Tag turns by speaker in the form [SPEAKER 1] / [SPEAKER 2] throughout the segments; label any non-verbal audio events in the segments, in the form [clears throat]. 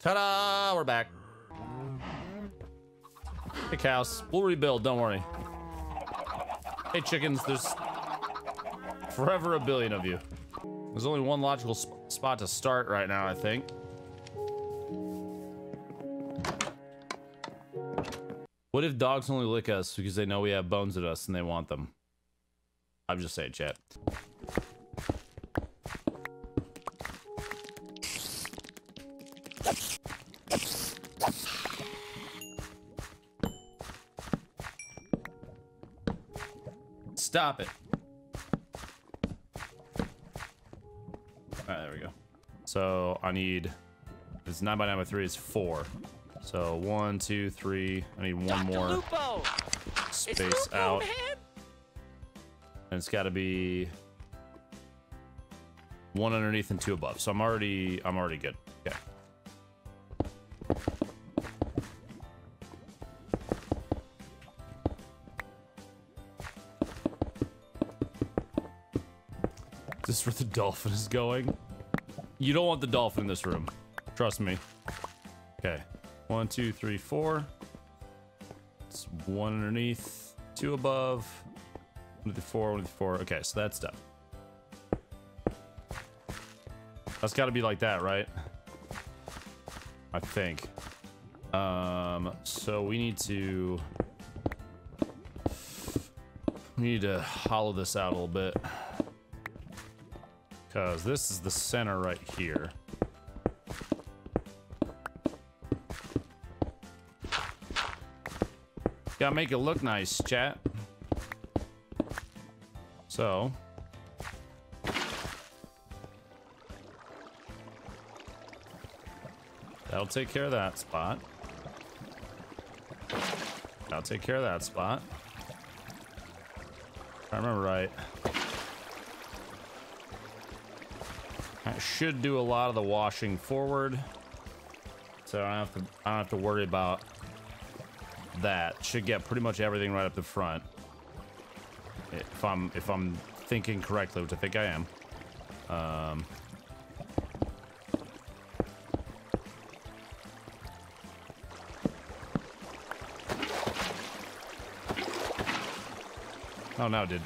[SPEAKER 1] Ta-da! We're back. Hey, cows. We'll rebuild, don't worry. Hey, chickens, there's forever a billion of you. There's only one logical sp spot to start right now, I think. What if dogs only lick us because they know we have bones in us and they want them? I'm just saying, chat. Stop it. All right, there we go. So I need, it's nine by nine by three is four. So one, two, three. I need one
[SPEAKER 2] Dr.
[SPEAKER 1] more
[SPEAKER 2] Lupo!
[SPEAKER 1] space
[SPEAKER 2] Lupo,
[SPEAKER 1] out.
[SPEAKER 2] man!
[SPEAKER 1] And it's got to be one underneath and two above. So I'm already, I'm already good. Dolphin is going. You don't want the dolphin in this room. Trust me. Okay. One, two, three, four. It's one underneath, two above. One the four, one the four. Okay, so that's done. That's got to be like that, right? I think. Um, so we need to... We need to hollow this out a little bit. Because this is the center right here. Gotta make it look nice, chat. So. That'll take care of that spot. That'll take care of that spot. If I remember right. I should do a lot of the washing forward. So I don't have to I don't have to worry about that. Should get pretty much everything right up the front. If I'm if I'm thinking correctly, which I think I am. Um Oh, now it did.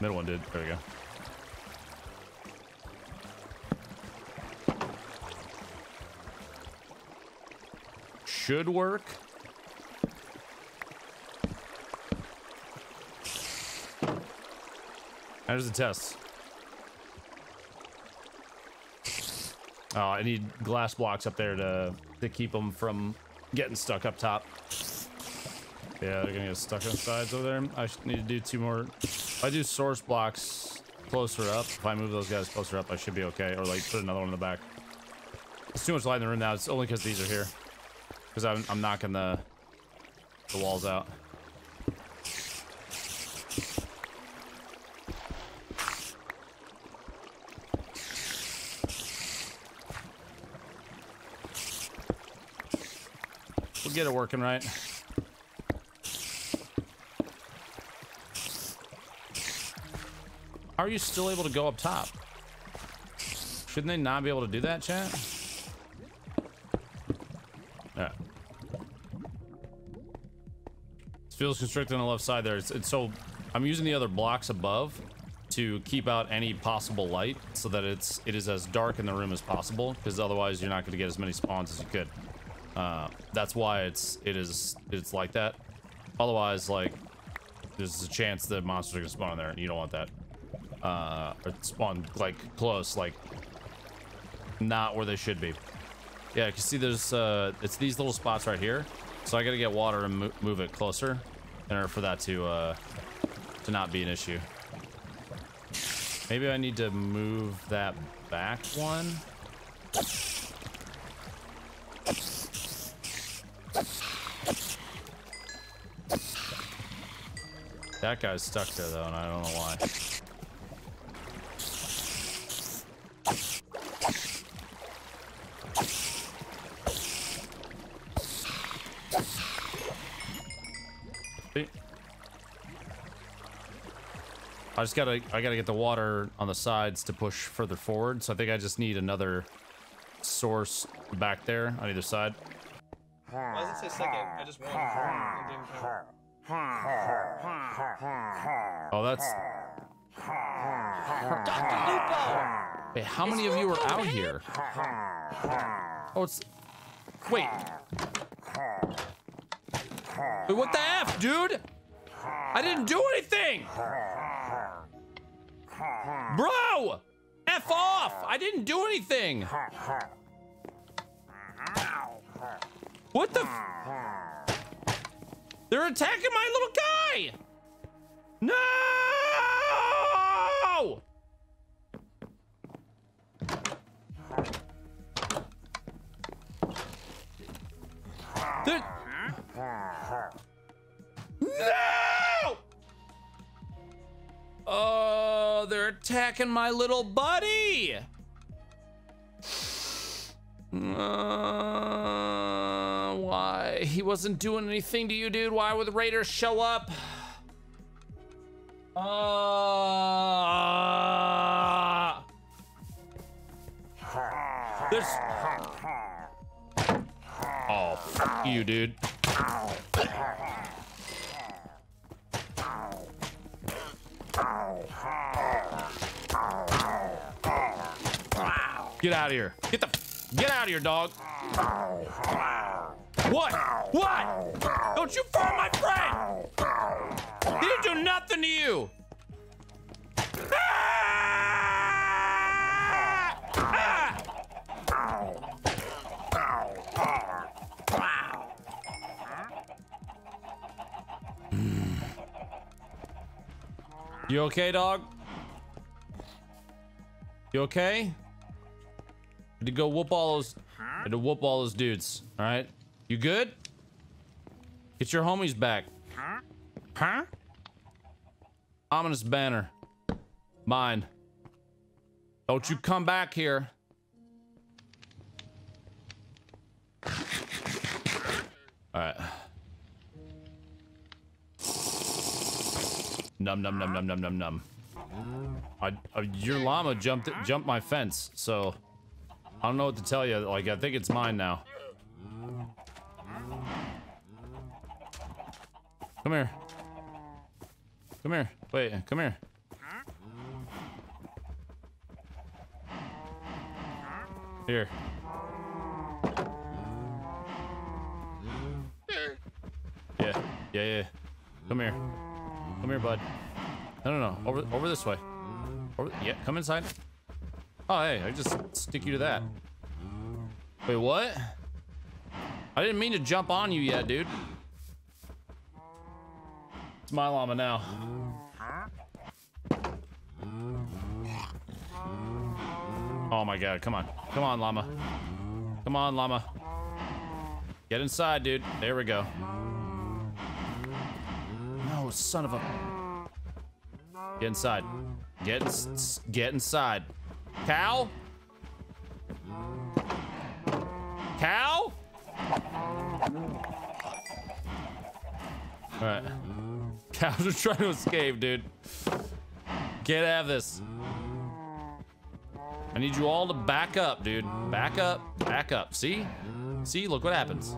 [SPEAKER 1] Middle one did. There we go. Should work. How's the test? Oh, I need glass blocks up there to to keep them from getting stuck up top. Yeah, they're gonna get stuck on sides over there. I need to do two more. If I do source blocks closer up, if I move those guys closer up, I should be okay. Or like put another one in the back. There's too much light in the room now. It's only because these are here. Because I'm, I'm knocking the the walls out. We'll get it working right. Are you still able to go up top? Shouldn't they not be able to do that, chat? Feels constricted on the left side there. It's, it's so I'm using the other blocks above to keep out any possible light so that it's it is as dark in the room as possible because otherwise you're not going to get as many spawns as you could. Uh, that's why it's it is it's like that. Otherwise, like there's a chance that monsters are gonna spawn in there, and you don't want that. Uh, or spawn like close, like not where they should be. Yeah, you can see there's uh, it's these little spots right here. So I gotta get water and mo move it closer in order for that to uh, to not be an issue. Maybe I need to move that back one. That guy's stuck there though, and I don't know why. I just gotta, I gotta get the water on the sides to push further forward. So I think I just need another source back there on either side.
[SPEAKER 2] Why does it say second? I just won.
[SPEAKER 1] Oh, that's.
[SPEAKER 3] Dr. Lupo!
[SPEAKER 1] Wait, how many of you are out here? Oh, it's. Wait. Wait, what the F, dude? I didn't do anything! Bro! F off! I didn't do anything! What the? f- They're attacking my little guy! No! They're... No! Oh, they're attacking my little buddy! Uh, why? He wasn't doing anything to you, dude. Why would the Raiders show up? Uh, there's. Oh, fuck you, dude. Get out of here. Get the. Get out of here, dog. What? What? Don't you fall, my friend! He didn't do nothing to you! You okay, dog? You okay? Had to go whoop all those. Had to whoop all those dudes. All right. You good? Get your homies back. Huh? Ominous banner. Mine. Don't you come back here. All right. Num num num num num num num. I, uh, your llama jumped jumped my fence, so I don't know what to tell you. Like I think it's mine now. Come here. Come here. Wait, come here. Here. Yeah, yeah, yeah. Come here. Come here, bud. No, no, no. Over, over this way. Over, yeah, come inside. Oh, hey, I just stick you to that. Wait, what? I didn't mean to jump on you yet, dude. It's my llama now. Oh my god, come on. Come on, llama. Come on, llama. Get inside, dude. There we go. No, son of a... Get inside. Get, ins- get inside. Cow? Cow? Alright. Cows are trying to escape, dude. Can't have this. I need you all to back up, dude. Back up. Back up. See? See? Look what happens.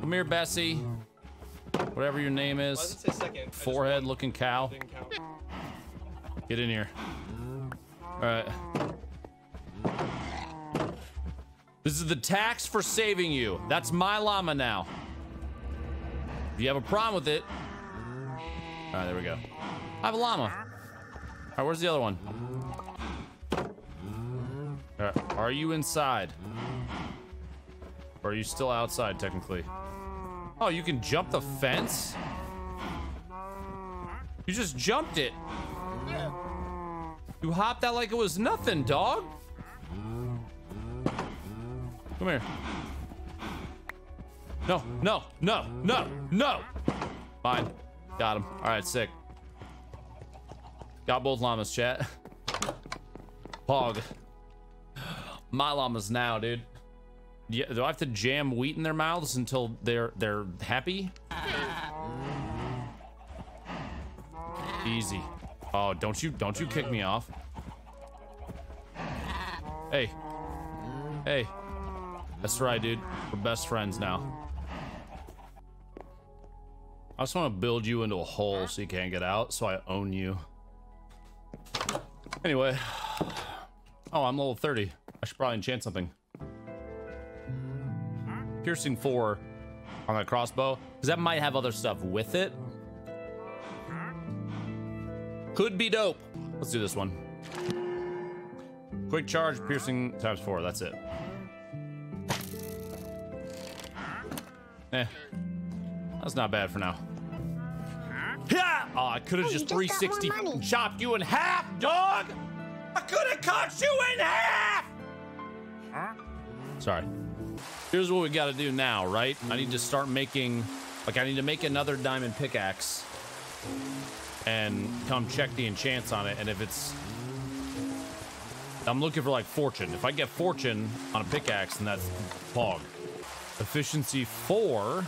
[SPEAKER 1] Come here, Bessie. Whatever your name is.
[SPEAKER 2] it say second?
[SPEAKER 1] Forehead looking cow. Get in here. Alright. This is the tax for saving you. That's my llama now. If you have a problem with it. Alright, there we go. I have a llama. Alright, where's the other one? Alright, are you inside? Or are you still outside, technically? Oh, you can jump the fence? You just jumped it. You hopped out like it was nothing, dog. Come here. No, no, no, no, no. Fine. Got him. All right, sick. Got both llamas, chat. Pog. My llamas now, dude. Yeah, do I have to jam wheat in their mouths until they're they're happy? Easy. Oh, don't you don't you kick me off. Hey. Hey. That's right, dude. We're best friends now. I just want to build you into a hole so you can't get out, so I own you. Anyway. Oh, I'm level 30. I should probably enchant something. Piercing 4 on that crossbow, because that might have other stuff with it. Could be dope. Let's do this one. Quick charge, piercing times 4. That's it. Eh. That's not bad for now. Yeah! Oh, I could have just
[SPEAKER 3] just
[SPEAKER 1] 360 chopped you in half, dog! I could have cut you in half! Sorry. Here's what we got to do now, right? I need to start making, like, I need to make another diamond pickaxe and come check the enchants on it. And if it's, I'm looking for like fortune. If I get fortune on a pickaxe, then that's Pog. Efficiency four,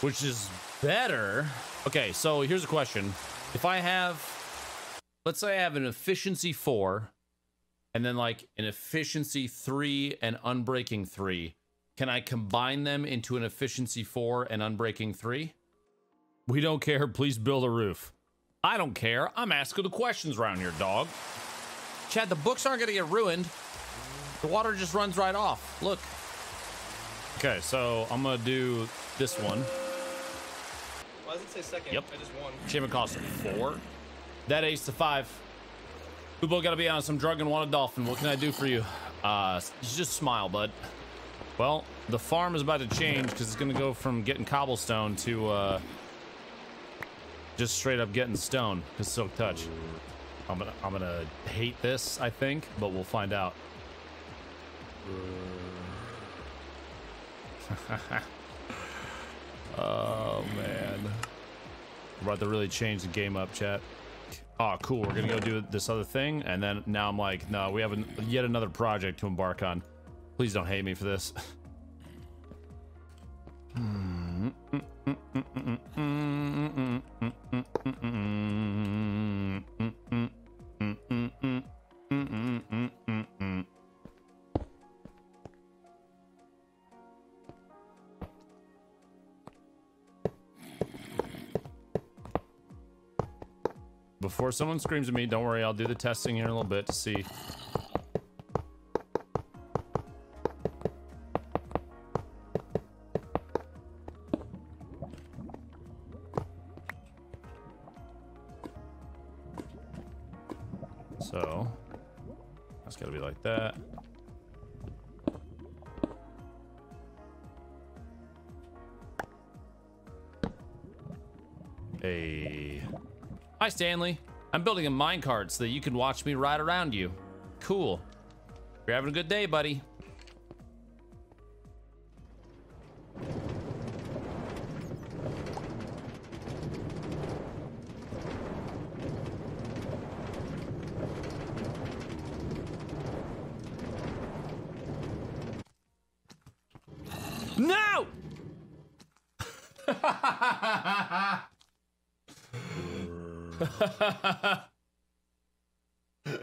[SPEAKER 1] which is better. Okay, so here's a question. If I have, let's say I have an efficiency four and then like an efficiency three and unbreaking three, can I combine them into an efficiency four and unbreaking three? We don't care. Please build a roof. I don't care. I'm asking the questions around here, dog. Chad, the books aren't going to get ruined. The water just runs right off. Look. Okay, so I'm going to do this one.
[SPEAKER 2] Why does it say second?
[SPEAKER 1] Yep.
[SPEAKER 2] I just won.
[SPEAKER 1] Achievement cost four. That ace to five. People got to be on some drug and want a dolphin. What can I do for you? Uh, just smile, bud. Well, the farm is about to change because it's going to go from getting cobblestone to uh, just straight up getting stone. Cause silk touch. I'm gonna I'm gonna hate this, I think, but we'll find out. Mm. [laughs] oh man. About to really change the game up, chat. Oh, cool. We're gonna go do this other thing, and then now I'm like, no, we have an, yet another project to embark on. Please don't hate me for this. [laughs] Hmm. Before someone screams at me, don't worry, I'll do the testing here in a little bit to see. So, that's gotta be like that. Stanley. I'm building a minecart so that you can watch me ride around you. Cool. You're having a good day, buddy.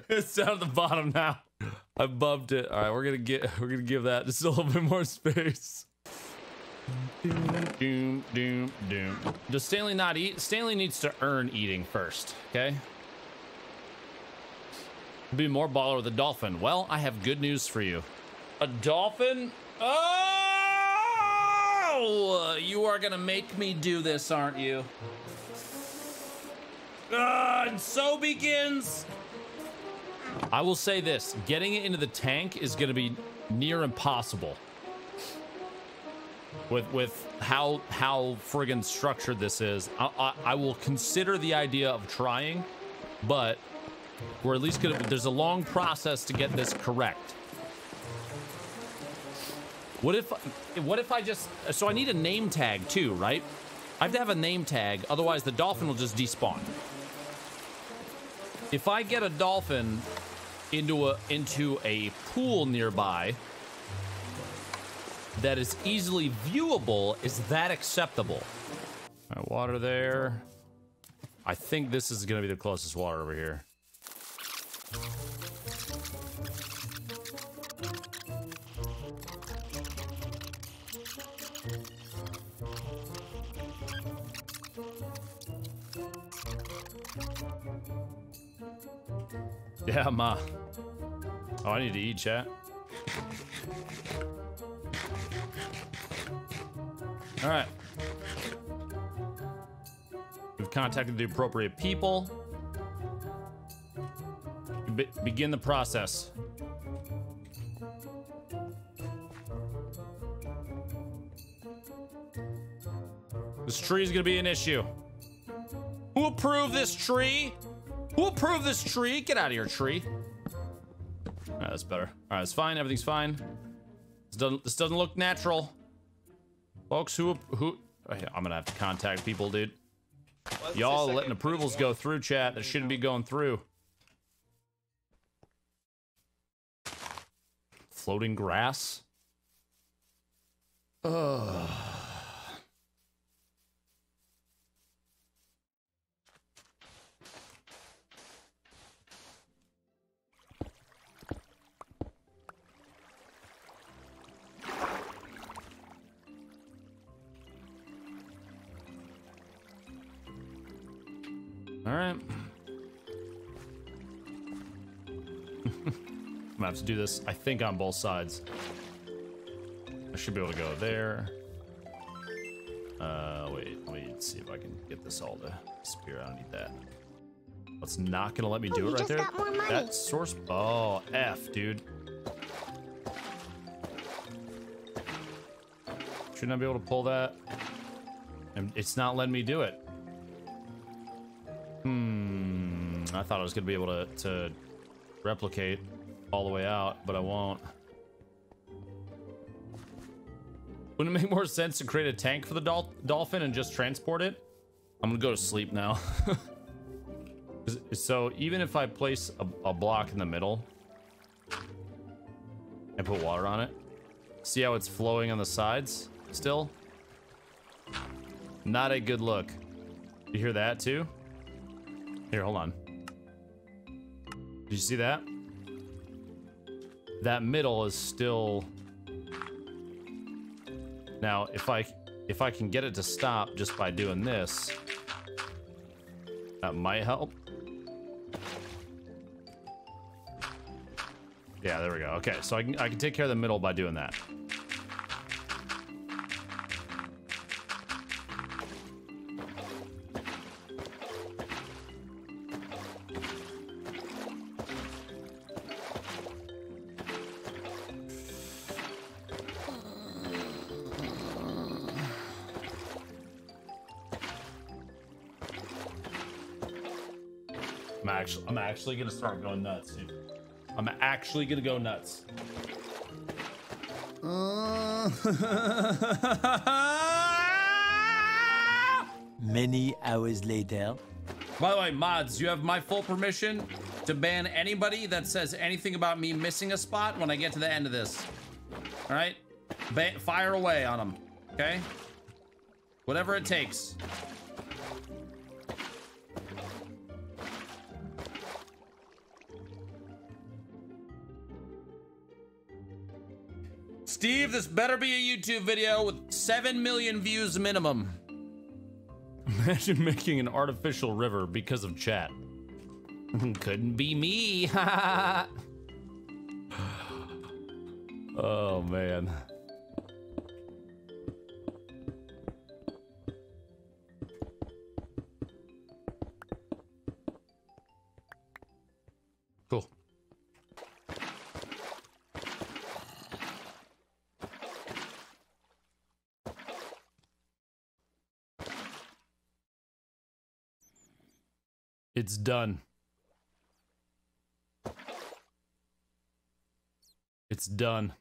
[SPEAKER 1] It's down at the bottom now. I bumped it. All right, we're gonna get. We're gonna give that just a little bit more space. Doom, doom, doom. Does Stanley not eat? Stanley needs to earn eating first. Okay. Be more baller with a dolphin. Well, I have good news for you. A dolphin? Oh! You are gonna make me do this, aren't you? Ah, and so begins. I will say this: getting it into the tank is going to be near impossible. With with how how friggin' structured this is, I, I, I will consider the idea of trying, but we're at least gonna. There's a long process to get this correct. What if what if I just so I need a name tag too, right? I have to have a name tag, otherwise the dolphin will just despawn. If I get a dolphin into a into a pool nearby that is easily viewable, is that acceptable? Right, water there. I think this is gonna be the closest water over here. Yeah, ma. Oh, I need to eat, chat. All right. We've contacted the appropriate people. Be begin the process. This tree is gonna be an issue. Who approved this tree? Who approved this tree? Get out of here, tree. All right, that's better. All right, it's fine. Everything's fine. This doesn't, this doesn't look natural. Folks, who, who, oh, I'm gonna have to contact people, dude. Y'all letting approvals go through chat that shouldn't be going through. Floating grass? Ugh. Right. [laughs] I'm gonna have to do this, I think, on both sides. I should be able to go there. Uh, wait, let me see if I can get this all to disappear. I don't need that. It's not gonna let me do
[SPEAKER 3] Oh,
[SPEAKER 1] it right there.
[SPEAKER 3] got more money.
[SPEAKER 1] That source. Oh, F, dude. Shouldn't I be able to pull that? And it's not letting me do it. I thought I was gonna be able to to replicate all the way out, but I won't. Wouldn't it make more sense to create a tank for the dol dolphin and just transport it? I'm gonna go to sleep now. [laughs] so even if I place a, a block in the middle and put water on it, see how it's flowing on the sides still? Not a good look. You hear that too? Here, hold on. Did you see that? That middle is still. Now, if I if I can get it to stop just by doing this, that might help. Yeah, there we go. Okay, so I can I can take care of the middle by doing that. Actually I'm actually gonna start going nuts, dude. I'm actually gonna go nuts.
[SPEAKER 4] Uh, [laughs] Many hours later.
[SPEAKER 1] By the way, mods, you have my full permission to ban anybody that says anything about me missing a spot when I get to the end of this. All right, ba fire away on them. Okay, whatever it takes. Steve, this better be a YouTube video with 7 million views minimum. Imagine making an artificial river because of chat. [laughs] Couldn't be me. [laughs] oh, man. It's done. It's done.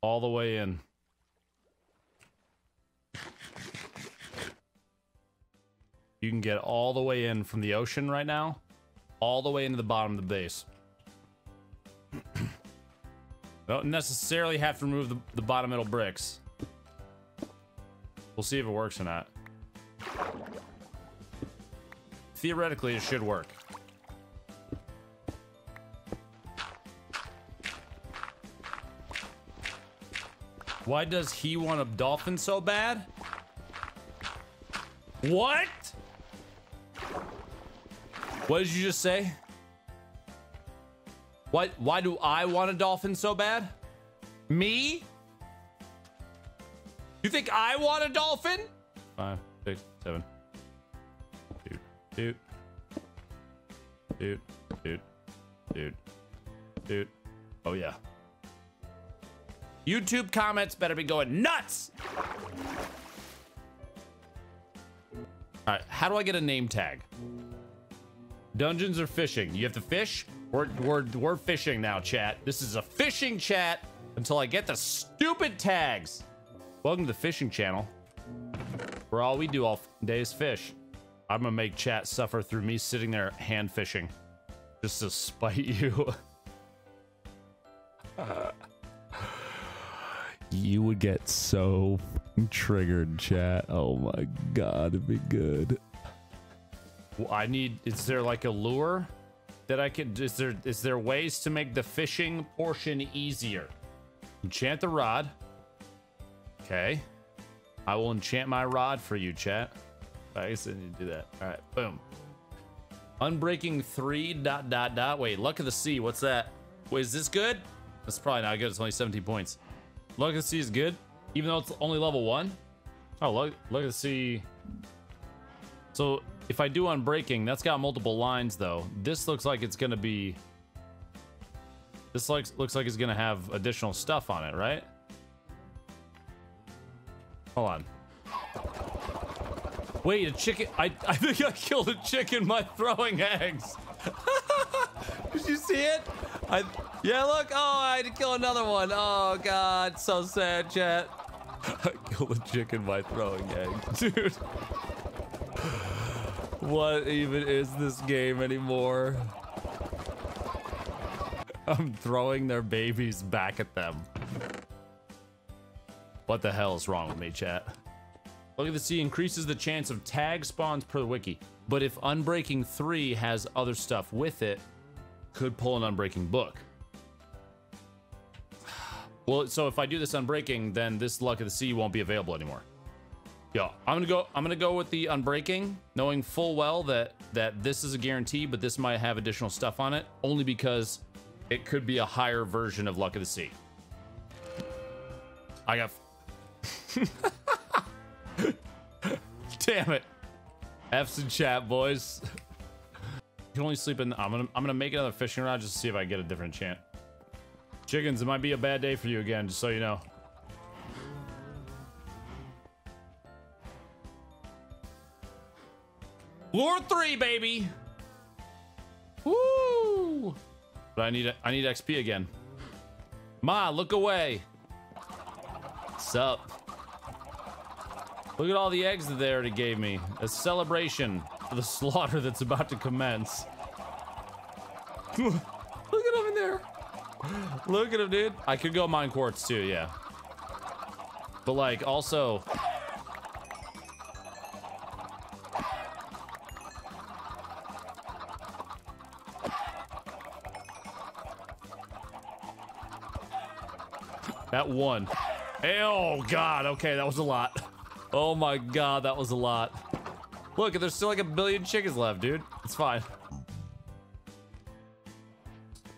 [SPEAKER 1] All the way in. You can get all the way in from the ocean right now, all the way into the bottom of the base. [clears throat] Don't necessarily have to remove the, the bottom middle bricks. We'll see if it works or not. Theoretically, it should work. Why does he want a dolphin so bad? What? What did you just say? Why, why do I want a dolphin so bad? Me? You think I want a dolphin? Five, six, seven. Dude, dude. Dude, dude, dude. Oh, yeah. YouTube comments better be going nuts. All right, how do I get a name tag? Dungeons or fishing? You have to fish? We're, we're, we're fishing now, chat. This is a fishing chat until I get the stupid tags. Welcome to the fishing channel, where all we do all day is fish. I'm gonna make chat suffer through me sitting there hand fishing, just to spite you. [laughs]
[SPEAKER 3] You would get so triggered, chat. Oh my god, it'd be good.
[SPEAKER 1] Well, I need. Is there like a lure that I can? Is there is there ways to make the fishing portion easier? Enchant the rod. Okay. I will enchant my rod for you, chat. I guess I need to do that. All right, boom. Unbreaking three dot dot dot. Wait, luck of the sea. What's that? Wait, is this good? That's probably not good. It's only 17 points. Luck of the sea is good, even though it's only level one. Oh, look, look at the sea. So if I do unbreaking, that's got multiple lines though. This looks like it's gonna be. This looks looks like it's gonna have additional stuff on it, right? Hold on. Wait, a chicken. I I think I killed a chicken by throwing eggs. [laughs] Did you see it? I yeah, look. Oh, I had to kill another one. Oh god, so sad, chat. [laughs] I killed a chicken by throwing eggs, [laughs] dude. What even is this game anymore? I'm throwing their babies back at them. What the hell is wrong with me, chat? Luck of the Sea increases the chance of tag spawns per wiki. But if Unbreaking 3 has other stuff with it, could pull an Unbreaking book. [sighs] Well, so if I do this Unbreaking, then this Luck of the Sea won't be available anymore. Yeah, I'm gonna go. I'm gonna go with the unbreaking, knowing full well that that this is a guarantee, but this might have additional stuff on it, only because it could be a higher version of Luck of the Sea. I got. [laughs] Damn it! F's in chat, boys. You can only sleep in. I'm gonna. I'm gonna make another fishing rod just to see if I get a different chant. Chickens, it might be a bad day for you again, just so you know. Lure three, baby. Woo! But I need I need XP again. Ma, look away. Sup? Look at all the eggs that they already gave me. A celebration for the [laughs] slaughter that's about to commence. [laughs] look at him in there. Look at him, dude. I could go mine quartz too, yeah. But like, also, That one. Oh, God. Okay, that was a lot. [laughs] Oh, my God. That was a lot. Look, there's still like a billion chickens left, dude. It's fine.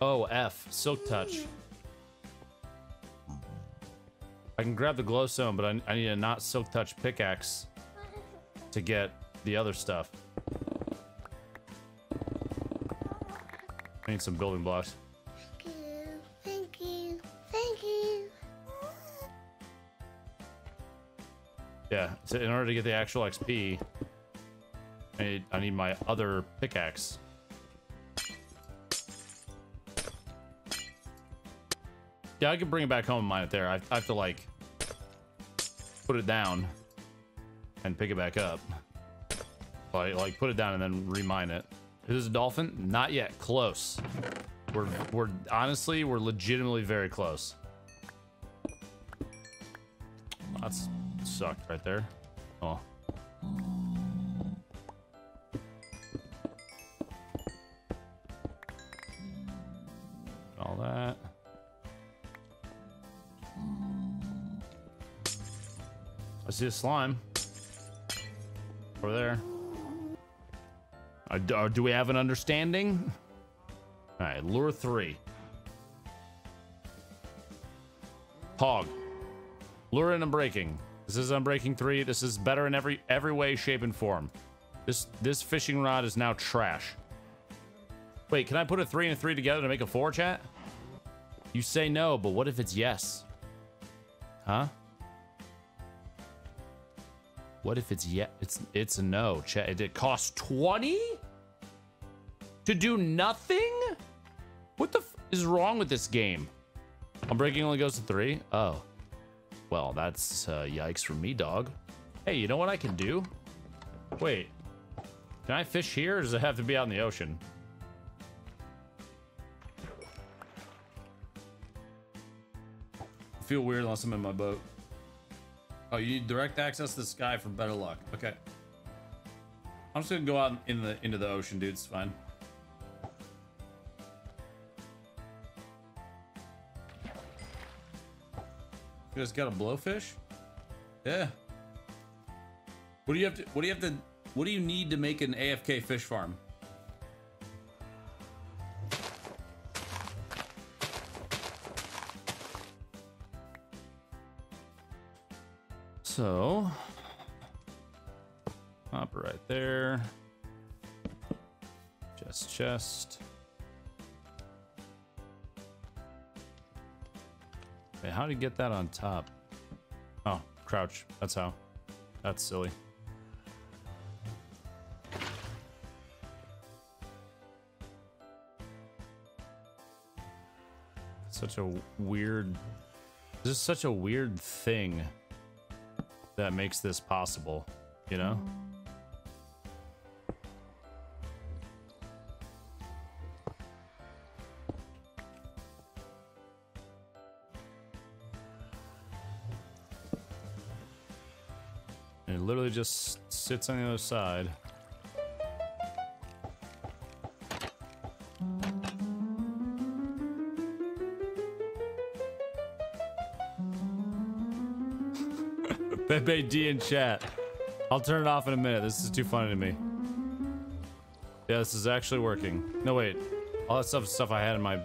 [SPEAKER 1] Oh, F. Silk Touch. I can grab the glowstone, but I, I need a not Silk Touch pickaxe to get the other stuff. I need some building blocks. So in order to get the actual XP, I need, I need my other pickaxe. Yeah, I can bring it back home and mine it there. I, I have to, like, put it down and pick it back up. Like, like put it down and then remine it. Is this a dolphin? Not yet. Close. We're, we're, honestly, we're legitimately very close. That's sucked right there. Oh. All that. I see a slime. Over there. Uh, do uh, we have an understanding? All right, lure three. Pog. Lure in and breaking. This is unbreaking three. This is better in every every way, shape, and form. This this fishing rod is now trash. Wait, can I put a three and a three together to make a four, chat? You say no, but what if it's yes? Huh? What if it's yeah? It's it's a no. Chat. It, costs twenty to do nothing. What the is wrong with this game? Unbreaking only goes to three. Oh, well, that's uh, yikes for me, dog. Hey, you know what I can do? Wait, can I fish here, or does it have to be out in the ocean? I feel weird unless I'm in my boat. Oh, you need direct access to the sky for better luck. Okay. I'm just gonna go out in the into the ocean, dude. It's fine. You guys got a blowfish? Yeah. What do you have to? What do you have to? What do you need to make an AFK fish farm? So, hopper right there. Chest, chest. How you get that on top? Oh, crouch. That's how. That's silly. Such a weird. This is such a weird thing that makes this possible, you know? And it literally just sits on the other side. [laughs] Pepe D in chat. I'll turn it off in a minute. This is too funny to me. Yeah, this is actually working. No, wait. All that stuff is stuff I had in my...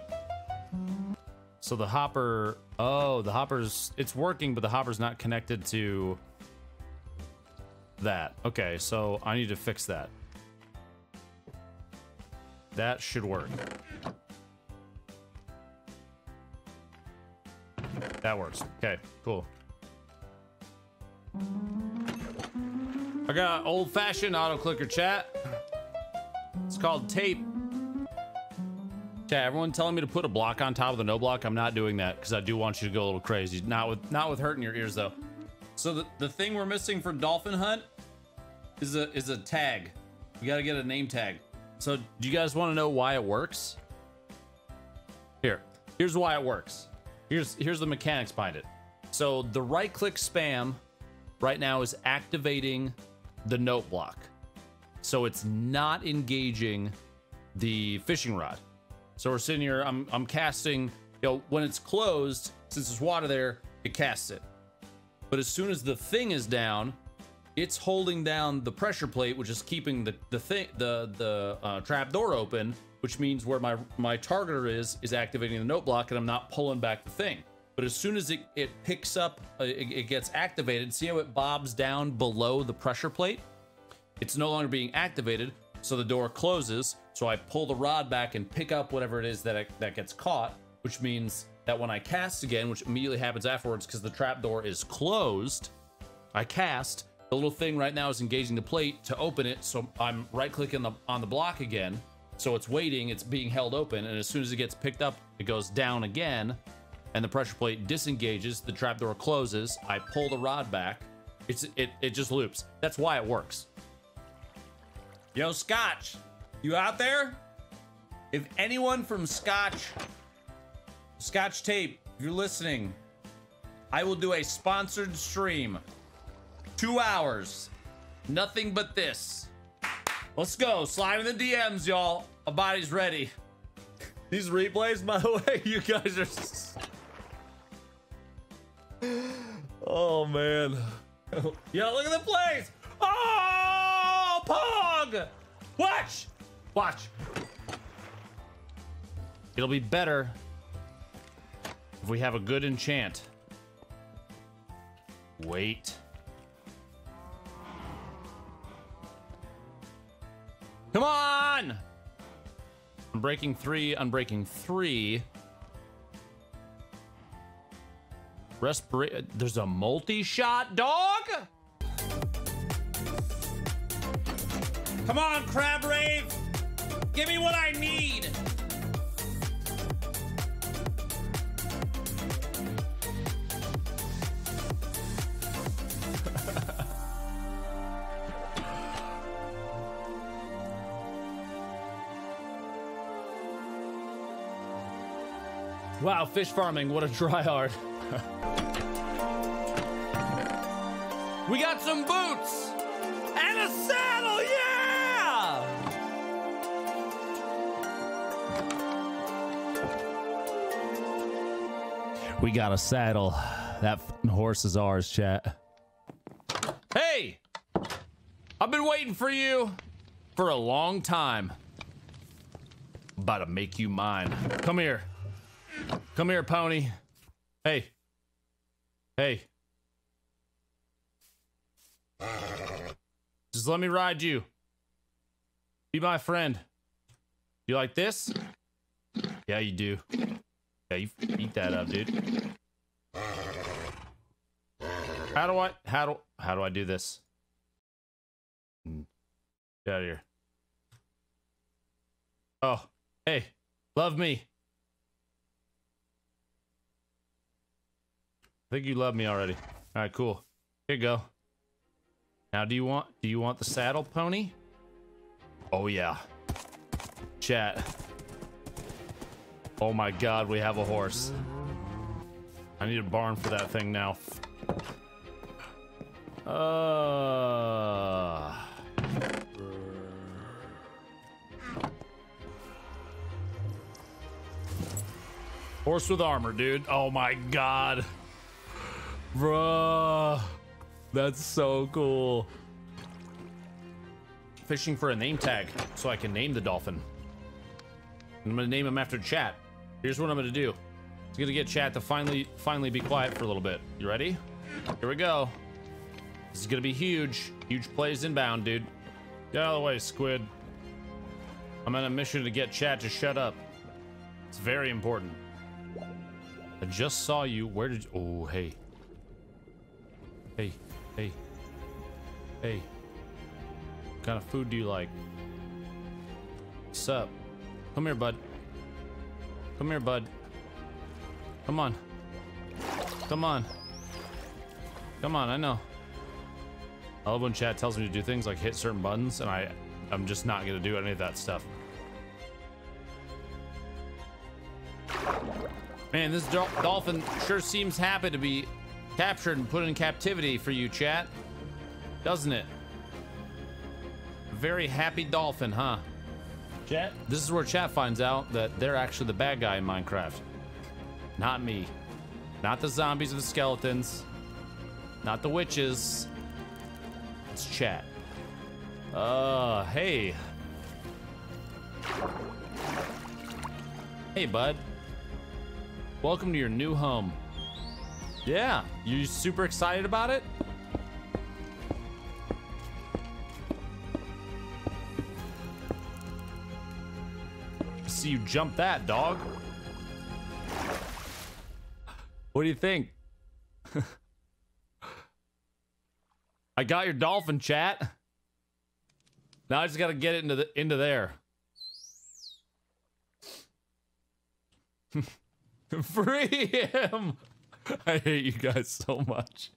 [SPEAKER 1] So the hopper... Oh, the hopper's... It's working, but the hopper's not connected to... That. Okay, so I need to fix that. That should work. That works. Okay, cool. I got old fashioned auto clicker chat. It's called tape. Chat, everyone telling me to put a block on top of the note block. I'm not doing that because I do want you to go a little crazy. Not with not with hurting your ears though. So the, the thing we're missing for dolphin hunt is a is a tag. You gotta get a name tag. So do you guys want to know why it works? Here, here's why it works. Here's here's the mechanics behind it. So the right click spam right now is activating the note block. So it's not engaging the fishing rod. So we're sitting here, I'm, I'm casting, you know, when it's closed, since there's water there, it casts it. But as soon as the thing is down, it's holding down the pressure plate, which is keeping the, the thing, the, the uh, trap door open, which means where my, my targeter is, is activating the note block and I'm not pulling back the thing. But as soon as it, it picks up, uh, it, it gets activated, see how it bobs down below the pressure plate? It's no longer being activated, so the door closes. So I pull the rod back and pick up whatever it is that I, that gets caught, which means that when I cast again, which immediately happens afterwards because the trap door is closed, I cast. The little thing right now is engaging the plate to open it, so I'm right clicking the, on the block again. So it's waiting, it's being held open, and as soon as it gets picked up, it goes down again, and the pressure plate disengages, the trap door closes, I pull the rod back, it's it, it just loops. That's why it works. Yo, Scotch, you out there? If anyone from Scotch, Scotch Tape, if you're listening, I will do a sponsored stream. Two hours. Nothing but this. Let's go. Slide in the DMs, y'all. My body's ready. [laughs] These replays, by the way, [laughs] you guys are. [gasps] Oh, man. [laughs] Yo, look at the plays. Oh, Pog! Watch! Watch. It'll be better if we have a good enchant. Wait. Come on! I'm breaking three, unbreaking three. Respirate. There's a multi-shot dog. Come on, Crab Rave. Give me what I need. Wow, fish farming, what a try hard. we got some boots and a saddle, yeah! We got a saddle. That horse is ours, chat. Hey! I've been waiting for you for a long time. About to make you mine. Come here. Come here, pony. Hey. Hey. Just let me ride you. Be my friend. You like this? Yeah, you do. Yeah, you eat that up, dude. How do I how do how do I do this? Get out of here. Oh, hey, love me. I think you love me already. All right, cool. Here you go. Now, do you want do you want the saddle pony? Oh yeah. Chat. Oh my god, we have a horse. I need a barn for that thing now. Uh Horse with armor, dude. Oh my god. Bruh. That's so cool. Fishing for a name tag so I can name the dolphin. I'm gonna name him after chat. Here's what I'm gonna do. It's gonna get chat to finally finally be quiet for a little bit. You ready? Here we go. This is gonna be huge. Huge plays inbound, dude. Get out of the way, squid. I'm on a mission to get chat to shut up. It's very important. I just saw you. Where did you? Oh, hey. Hey, hey, hey. What kind of food do you like? What's up? Come here, bud. Come here, bud. Come on. Come on. Come on, I know. I love when chat tells me to do things like hit certain buttons, and I, I'm just not gonna do any of that stuff. Man, this dol dolphin sure seems happy to be captured and put in captivity for you, chat. Doesn't it? Very happy dolphin, huh? Chat? This is where chat finds out that they're actually the bad guy in Minecraft. Not me. Not the zombies or the skeletons. Not the witches. It's chat. Uh, hey. Hey, bud. Welcome to your new home. Yeah, you super excited about it? See you jump that, dog. What do you think? [laughs] I got your dolphin chat. Now I just got to get it into the into there. [laughs] Free him. [laughs] I hate you guys so much.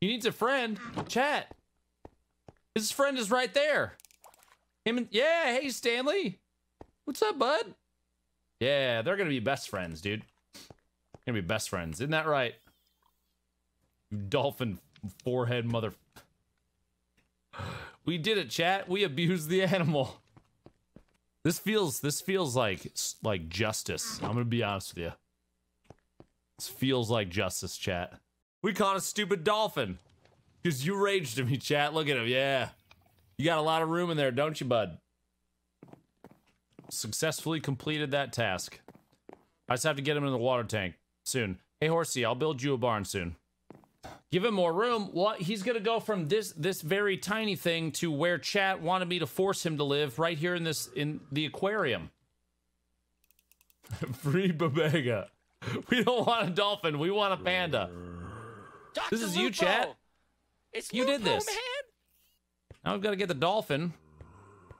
[SPEAKER 1] He needs a friend. Chat. His friend is right there. Him and yeah, hey Stanley. What's up, bud? Yeah, they're gonna be best friends, dude. Gonna be best friends. Isn't that right? Dolphin forehead mother. [gasps] We did it, chat. We abused the animal. This feels this feels like like justice. I'm gonna be honest with you. This feels like justice, chat. We caught a stupid dolphin. Because you raged at me, chat. Look at him. Yeah. You got a lot of room in there, don't you, bud? Successfully completed that task. I just have to get him in the water tank soon. Hey, Horsey, I'll build you a barn soon. Give him more room. Well, he's gonna go from this this very tiny thing to where chat wanted me to force him to live right here in this in the aquarium. [laughs] Free Pepega. [laughs] We don't want a dolphin. We want a panda.
[SPEAKER 5] Dr.
[SPEAKER 1] This is you,
[SPEAKER 5] Lupo!
[SPEAKER 1] chat.
[SPEAKER 5] It's
[SPEAKER 1] You did this.
[SPEAKER 5] man.
[SPEAKER 1] Now we've got to get the dolphin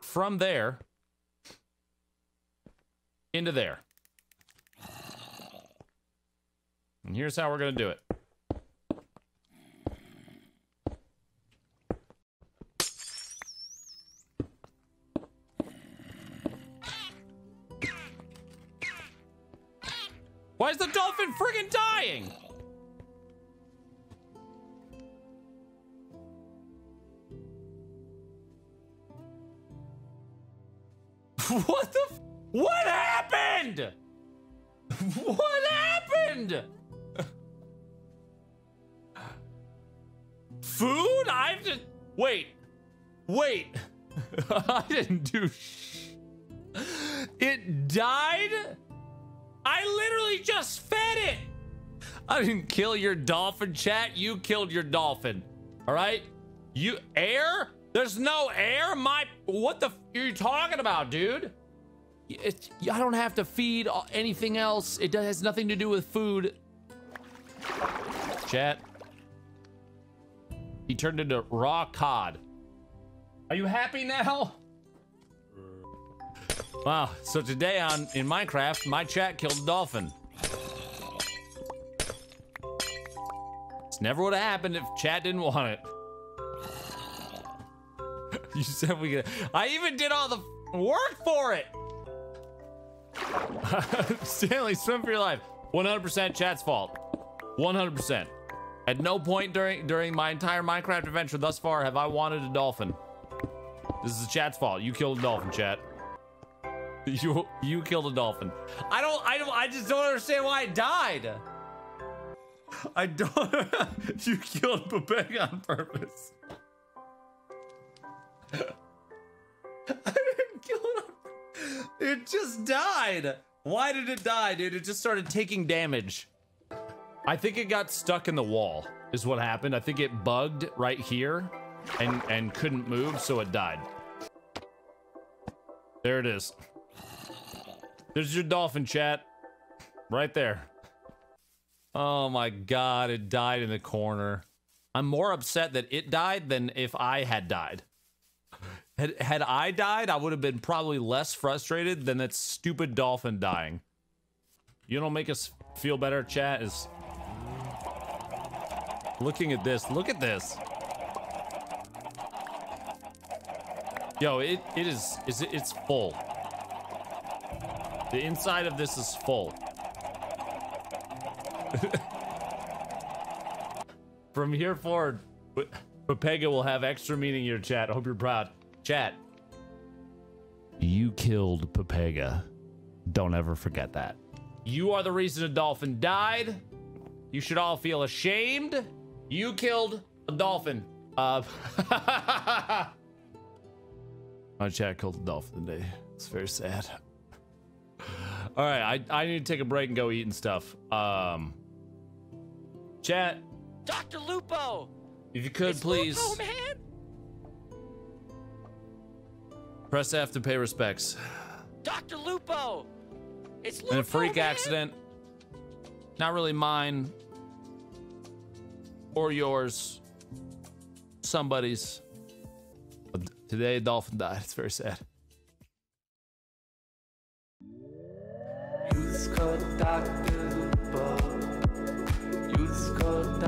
[SPEAKER 1] from there into there. And here's how we're going to do it. Why is the dolphin friggin' dying? [laughs] What the? What happened? [laughs] What happened? [laughs] Food? I just wait, wait. I didn't do. It died. I literally just fed it. I didn't kill your dolphin, chat. You killed your dolphin. All right. You air? There's no air. My what the f- are you talking about, dude? It, I don't have to feed anything else. It does- has nothing to do with food. Chat. He turned into raw cod. Are you happy now? Wow. So today on in Minecraft, my chat killed a dolphin. This never would have happened if chat didn't want it. [laughs] You said we could. I even did all the work for it. [laughs] Stanley, swim for your life. 100% chat's fault. 100%. At no point during during my entire Minecraft adventure thus far have I wanted a dolphin. This is chat's fault. You killed a dolphin, chat. [laughs] You you killed a dolphin. I don't I don't I just don't understand why it died. I don't [laughs] you killed Pepega on purpose. [laughs] I didn't kill it. It just died. Why did it die, dude? It just started taking damage. I think it got stuck in the wall, is what happened. I think it bugged right here and and couldn't move, so it died. There it is. There's your dolphin chat. Right there. Oh my god, it died in the corner. I'm more upset that it died than if I had died. Had, had I died, I would have been probably less frustrated than that stupid dolphin dying. You what make us feel better, chat, is looking at this. Look at this. Yo, it, it is, is it, it's full. The inside of this is full. [laughs] From here forward, Pepega will have extra meaning in your chat. I hope you're proud. Chat. You killed Pepega. Don't ever forget that. You are the reason a dolphin died. You should all feel ashamed. You killed a dolphin. Uh, [laughs] my chat killed a dolphin today. It's very sad. All right, I, I need to take a break and go eat and stuff. Um, chat,
[SPEAKER 5] Dr. Lupo!
[SPEAKER 1] if you could
[SPEAKER 5] It's
[SPEAKER 1] please
[SPEAKER 5] Lupo, man!
[SPEAKER 1] press F to pay respects.
[SPEAKER 5] Dr. Lupo! It's Lupo,
[SPEAKER 1] In a freak
[SPEAKER 5] man!
[SPEAKER 1] accident, not really mine or yours, somebody's. But Today, a dolphin died. [laughs] It's very sad.
[SPEAKER 6] Youth's called Doctor Who. Youth's called